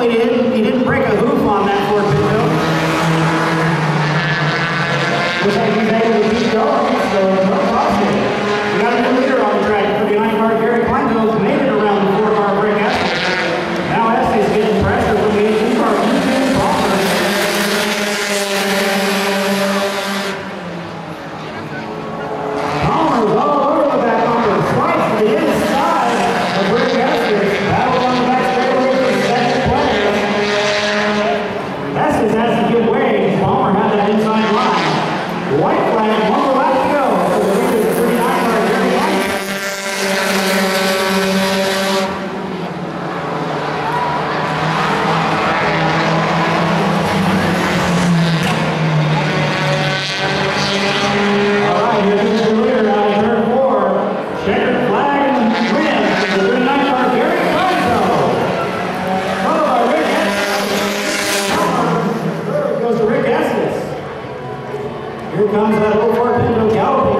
He didn't, he didn't break a hoof on that Ford Pinto. by one Here comes that old Pinto galloping